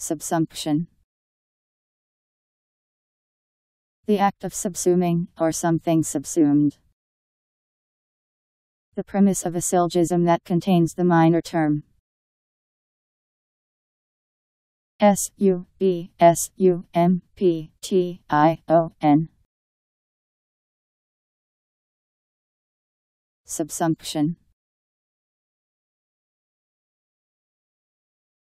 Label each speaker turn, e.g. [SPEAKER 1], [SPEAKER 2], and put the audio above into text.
[SPEAKER 1] Subsumption. The act of subsuming, or something subsumed. The premise of a syllogism that contains the minor term. S U B S U M P T I O N. Subsumption.